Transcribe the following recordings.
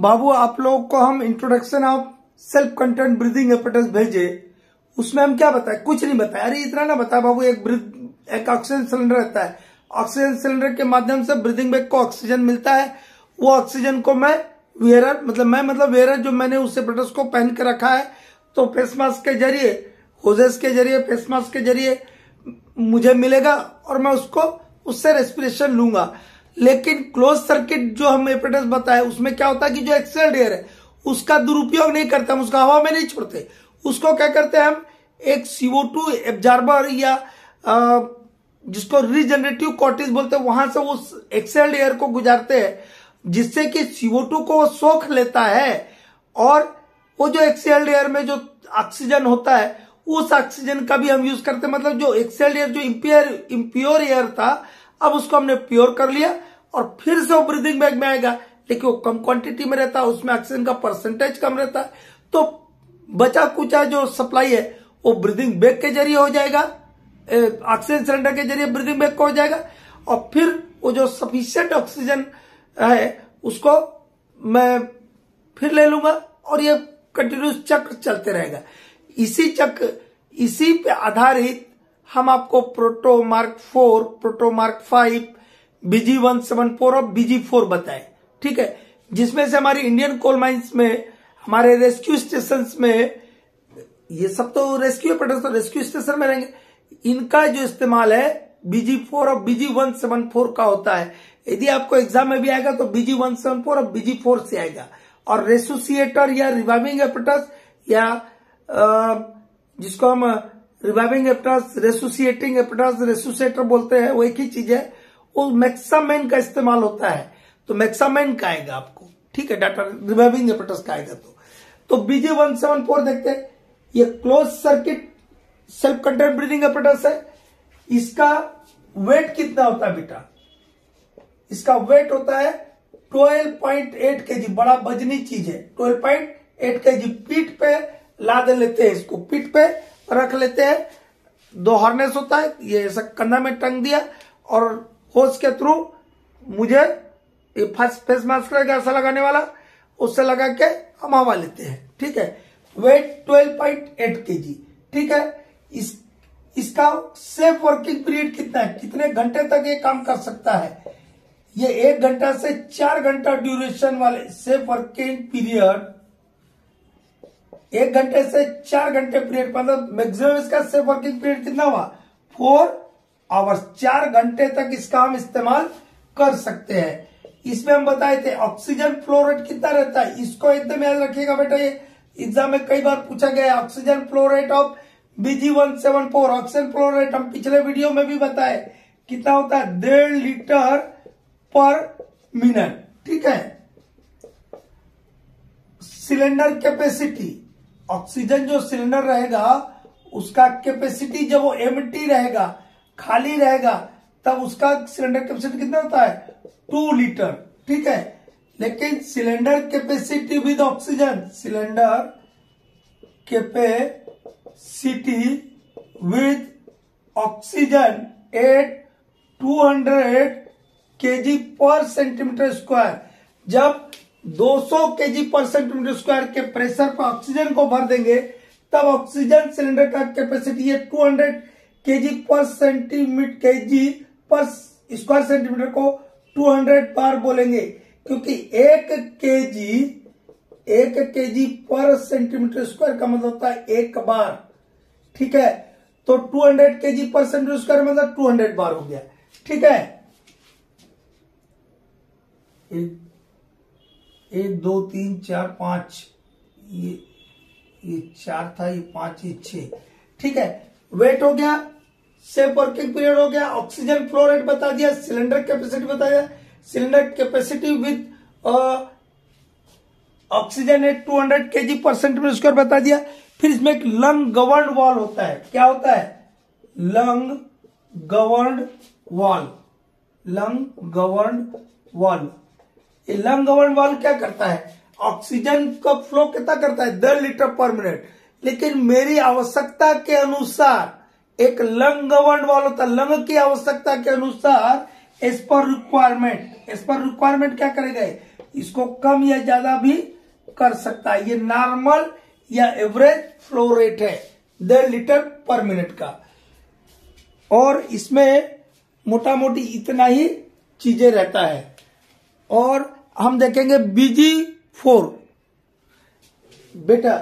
बाबू, आप लोगों को हम introduction of self content breathing apparatus भेजे। उसमें हम क्या बताए? कुछ नहीं बताया अरे, इतना ना बताया बाबू, एक एक ऑक्सीजन सिलेंडर रहता है। ऑक्सीजन सिलेंडर के माध्यम से ब्रीदिंग बैग को ऑक्सीजन मिलता है। वो ऑक्सीजन को मैं वेयर मतलब मैं मतलब वेयर जो मैंने उस एपेटस को पहन के रखा है तो फेस मास्क के ज़रिए होजेस के ज़रिए फेस मास्क के ज़रिए मुझे मिलेगा और मैं उसको, उससे रेस्पिरेशन लूँगा। लेकिन क्लोज सर्किट जो हम एपेटस बताए उसमें क्या होता है कि जो एक्सेल्ड एयर है उसका दुरुपयोग नहीं करते हम उसका हवा में नहीं छोड़ते। उसको क्या करते हैं हम? एक सीओ टू एब्जार्बर या आ, जिसको रिजनरेटिव कॉटेज बोलते हैं वहाँ से उस एक्सेल्ड एयर को गुजारते हैं जिससे कि सीओ टू को वो सोख लेता है और वो जो एक्सेल्ड एयर में जो ऑक्सीजन होता है उस ऑक्सीजन का भी हम यूज़ करते हैं। मतलब जो एक्सेल्ड एयर जो इम्प्योर इम्प्योर एयर था अब उसको हमने प्योर कर लिया और फिर से वो ब्रीदिंग बैग में आएगा। लेकिन वो कम क्वांटिटी में रहता है, उसमें ऑक्सीजन का परसेंटेज कम रहता है। तो बचा कुचा जो सप्लाई है, वो ब्रीदिंग बैग के ज़रिए हो जाएगा ऑक्सीजन सिलेंडर के ज़रिए ब्रीदिंग बैग को हो जाएगा। और फिर वो जो सफिशियंट ऑक्सीजन है, उसको मैं फिर ले लूँगा और ये कंटिन्यूस चक्र चलते रहेगा। इसी चक्र, इसी पे आधारित हम आपको Proto mark four Proto mark five BG one seven four और बीजी फोर बताए, ठीक है? जिसमें से हमारी इंडियन कोल माइंस में, हमारे रेस्क्यू स्टेशन में, ये सब तो रेस्क्यू ऑपरेटर्स तो रेस्क्यू स्टेशन में रहेंगे। इनका जो इस्तेमाल है बीजी फोर और बीजी वन सेवन फोर का होता है। यदि आपको एग्ज़ाम में भी आएगा तो बीजी वन सेवन फोर और बीजी फोर से आएगा। और रेसोसिएटर या रिवाइविंग एपेटस या जिसको हम रिवाइविंग एपेटस रेसोसिएटिंग एपेटस रेसोसिएटर बोलते हैं, वो एक ही चीज़ है। वो मैक्सामेन का इस्तेमाल होता है। तो मैक्सामेन का आएगा आपको। ठीक है डाटा रिवाइविंग एपेटस का आएगा तो तो बीजी वन सेवन फोर देखते हैं। ये close circuit self content breathing apparatus है। इसका वेट कितना होता है बेटा? इसका वेट होता है 12.8 केजी बड़ा वजनी चीज़ है। 12.8 केजी पीठ पे लाद लेते हैं इसको पीठ पे, रख लेते हैं। दो हार्नेस होता है, ये ऐसा कंधा में टंग दिया और होस के थ्रू मुझे ये फ़र्स्ट फेस मास्क रहेगा ऐसा लगाने वाला, उससे लगा के हम हवा लेते हैं, ठीक है? वेट 12.8 केजी ठीक है? इस, इसका सेफ़ वर्किंग पीरियड कितना है? कितने घंटे तक ये काम कर सकता है? ये एक घंटा से चार घंटा ड्यूरेशन वाले सेफ़ वर्किंग पीरियड एक घंटे से चार घंटे पीरियड मतलब मैक्सिमम इसका सेफ़ वर्किंग पीरियड कितना हुआ? फोर आवर्स चार घंटे तक इसका हम इस्तेमाल कर सकते हैं। इसमें हम बताए थे ऑक्सीजन फ्लो रेट कितना रहता है? इसको एकदम याद रखिएगा बेटा, ये एग्ज़ाम में कई बार पूछा गया है oxygen flow rate of BG one seven four oxygen flow rate हम पिछले वीडियो में भी बताए। कितना होता है? डेढ़ लीटर पर मिनट, ठीक है? सिलेंडर कैपेसिटी ऑक्सीजन जो सिलेंडर रहेगा, उसका कैपेसिटी जब वो एमटी रहेगा, खाली रहेगा, तब उसका सिलेंडर कैपेसिटी कितना होता है? टू लीटर ठीक है? लेकिन cylinder capacity with oxygen cylinder capacity with oxygen at 200 KG per centimetre square जब 200 केजी पर सेंटीमीटर स्क्वायर के प्रेशर पर ऑक्सीजन को भर देंगे, तब ऑक्सीजन सिलेंडर का कैपेसिटी है 200 KG per centimetre KG per square centimetre को 200 बार बोलेंगे, क्योंकि एक केजी एक केजी पर सेंटीमीटर स्क्वायर का मतलब होता है एक बार, ठीक है? तो 200 केजी पर सेंटीमीटर स्क्वायर मतलब 200 बार हो गया, ठीक है? एक, दो, तीन, चार, पाँच, ये ये चार था, ये पाँच, ये छ। ठीक है, वेट हो गया सेफ़ वर्किंग पीरियड हो गया, ऑक्सीजन फ्लो रेट बता दिया, सिलेंडर कैपेसिटी बता दिया सिलेंडर कैपेसिटी विद ऑक्सीजन है 200 केजी पर सेंटीमीटर स्क्वायर बता दिया। फिर इसमें एक लंग गवर्न वॉल होता है। क्या होता है? Lung govern valve. Lung govern valve. ये लंग गवर्न वॉल क्या करता है? ऑक्सीजन का फ्लो कितना करता है? दस लीटर पर मिनट। लेकिन मेरी आवश्यकता के अनुसार, एक लंग गवर्न वॉल होता, लंग की आवश्यकता के अनुसार as per requirement as per requirement क्या करेगा इसको कम या ज़्यादा भी कर सकता है। ये नॉर्मल या एवरेज फ्लो रेट है डेढ़ लीटर पर मिनट का। और इसमें मोटा मोटी इतना ही चीज़ें रहता है। और हम देखेंगे बीजी फोर बेटा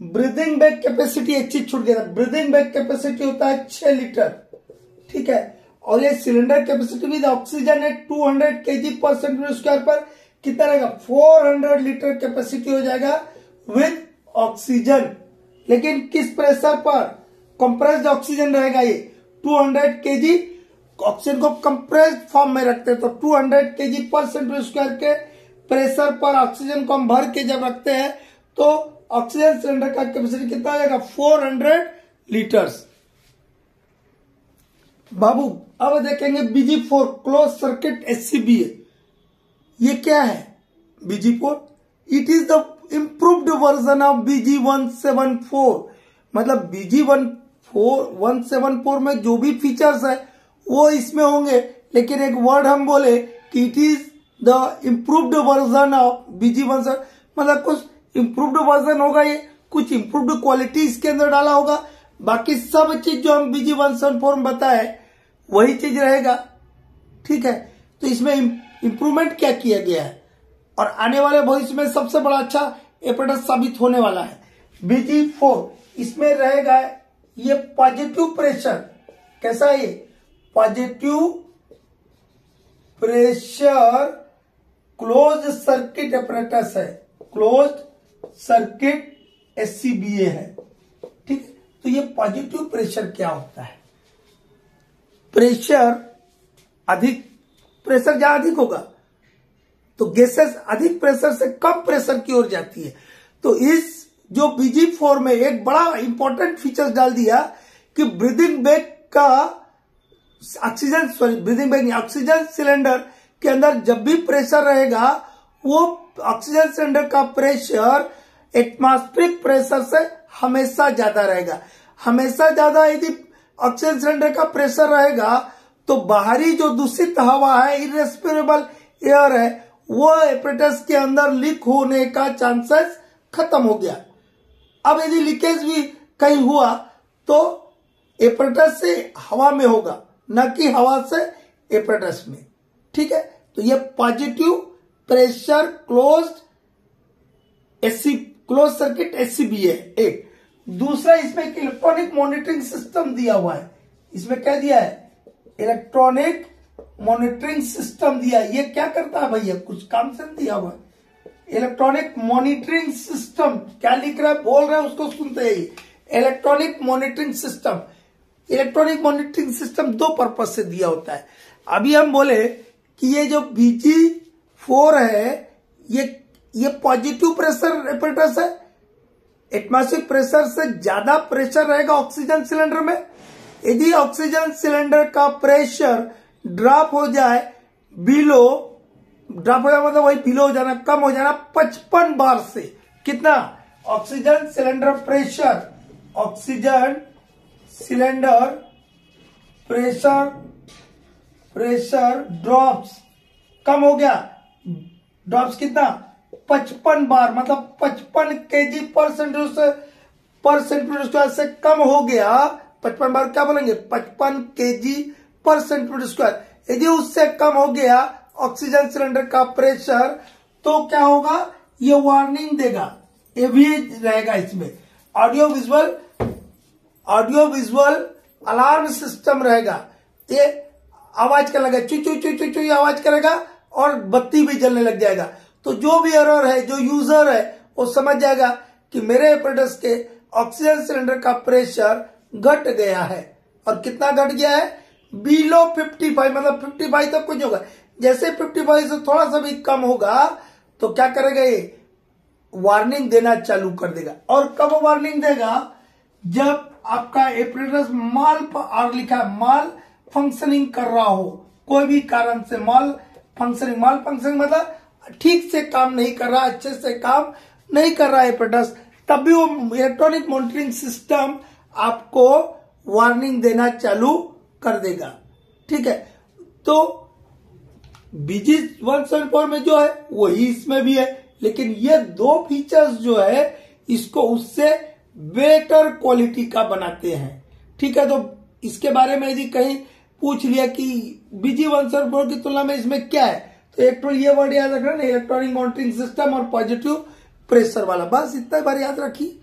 ब्रीदिंग बैग कैपेसिटी एक चीज़ छूट गया ब्रीदिंग बैग कैपेसिटी होता है छह लीटर, ठीक है? और ये सिलेंडर कैपेसिटी विद ऑक्सीजन है 200 hundred K G per centimetre square पर। कितना रहेगा? 400 लीटर कैपेसिटी हो जाएगा विद ऑक्सीजन लेकिन किस प्रेशर पर? कंप्रेस्ड ऑक्सीजन रहेगा ये 200 हंड्रेड के जी ऑक्सीजन को कंप्रेस्ड फॉर्म में रखते हैं तो 200 hundred K G per centimetre square के प्रेशर पर ऑक्सीजन को हम भर के जब रखते हैं तो ऑक्सीजन सिलेंडर का कैपेसिटी कितना आ जाएगा? 400 लीटर्स बाबू, अब देखेंगे BG four close circuit SCBA ये क्या है? BG four it is the improved version of BG one seven four मतलब BG one four one seven four में जो भी फीचर्स है वो इसमें होंगे। लेकिन एक वर्ड हम बोले कि it is the improved version of BG one मतलब कुछ इम्प्रूव्ड वर्जन होगा ये, कुछ इम्प्रूव्ड क्वालिटी इसके अंदर डाला होगा। बाकी सब चीज़ जो हम बीजी वन सेवन फोर में बताए, वही चीज़ रहेगा। ठीक है? तो इसमें इंप्रूवमेंट क्या किया गया है? और आने वाले भविष्य में सबसे बड़ा अच्छा एपेटस साबित होने वाला है। बीजी फोर इसमें रहेगा ये पॉजिटिव प्रेशर कैसा है positive pressure close circuit apparatus है। क्लोज सर्किट एससीबीए है। ठीक? है तो ये पॉजिटिव प्रेशर क्या होता है? प्रेशर अधिक, प्रेशर जहाँ अधिक होगा तो गैसेस अधिक प्रेशर से कम प्रेशर की ओर जाती है। तो इस जो बीजी फोर में एक बड़ा इंपॉर्टेंट फीचर डाल दिया कि ब्रीदिंग बैग का ऑक्सीजन सॉरी ब्रीदिंग बैग नहीं ऑक्सीजन सिलेंडर के अंदर जब भी प्रेशर रहेगा, वो ऑक्सीजन सिलेंडर का प्रेशर एटमॉस्फेरिक प्रेशर से हमेशा ज़्यादा रहेगा। हमेशा ज़्यादा यदि ऑक्सीजन सिलेंडर का प्रेशर रहेगा तो बाहरी जो दूषित हवा है इरेस्पिरेबल एयर है, वो एपरेटस के अंदर लीक होने का चांसेस खत्म हो गया। अब यदि लीकेज भी कहीं हुआ तो एपरेटस से हवा में होगा। न कि हवा से एपरेटस में। ठीक है? तो ये positive pressure close SC close circuit SCB है, एक। दूसरा, इसमें एक इलेक्ट्रॉनिक मॉनिटरिंग सिस्टम दिया हुआ है। इसमें क्या दिया है? इलेक्ट्रॉनिक मॉनिटरिंग सिस्टम दिया है। ये क्या करता है भैया? कुछ काम से दिया हुआ है। इलेक्ट्रॉनिक मॉनिटरिंग सिस्टम क्या लिख रहा है? बोल रहा है, उसको सुनते ही। Electronic monitoring system electronic monitoring system दो पर्पज से दिया होता है। अभी हम बोले कि ये जो बीजी फोर है, ये ये पॉजिटिव प्रेशर रेपरेटर्स है। एटमोस्फिक प्रेशर से ज़्यादा प्रेशर रहेगा ऑक्सीजन सिलेंडर में। यदि ऑक्सीजन सिलेंडर का प्रेशर ड्रॉप हो जाए बिलो ड्रॉप हो जाए मतलब वही बिलो हो जाना, कम हो जाना पचपन बार से। कितना? Oxygen cylinder pressure oxygen cylinder, pressure pressure drops कम हो गया। ड्रॉप्स कितना? पचपन बार मतलब पचपन के जी पर सेंटीमीटर पर सेंटीमीटर स्क्वायर से कम हो गया। पचपन बार क्या बोलेंगे? पचपन के जी पर सेंटीमीटर स्क्वायर यदि उससे कम हो गया ऑक्सीजन सिलेंडर का प्रेशर तो क्या होगा? ये वार्निंग देगा। ये भी रहेगा इसमें। Audio visual audio visual alarm system रहेगा। ये आवाज़ का लगा चू चू चू चू चू आवाज़ करेगा और बत्ती भी जलने लग जाएगा। तो जो भी एरर है, जो यूज़र है, वो समझ जाएगा कि मेरे एपरेटस के ऑक्सीजन सिलेंडर का प्रेशर घट गया है। और कितना घट गया है? बिलो 55 मतलब 55 तक कुछ होगा। जैसे 55 से थोड़ा सा भी कम होगा तो क्या करेगा ये? वार्निंग देना चालू कर देगा। और कब वार्निंग देगा? जब आपका एपरेटस माल और लिखा है, माल फंक्शनिंग कर रहा हो। कोई भी कारण से माल फंक्शनिंग माल फंक्शनिंग मतलब ठीक से काम नहीं कर रहा, अच्छे से काम नहीं कर रहा है प्रोडक्ट तब भी वो इलेक्ट्रॉनिक मॉनिटरिंग सिस्टम आपको वार्निंग देना चालू कर देगा। ठीक है? तो बीजी वन सेवन फोर में जो है वही इसमें भी है। लेकिन ये दो फीचर्स जो है, इसको उससे बेटर क्वालिटी का बनाते हैं। ठीक है तो इसके बारे में यदि कहीं पूछ लिया कि बीजी वन सर की तुलना में इसमें क्या है तो एक तो ये वर्ड याद रखना, इलेक्ट्रॉनिक मॉनिटरिंग सिस्टम और पॉजिटिव प्रेशर वाला। बस इतना बार याद रखिए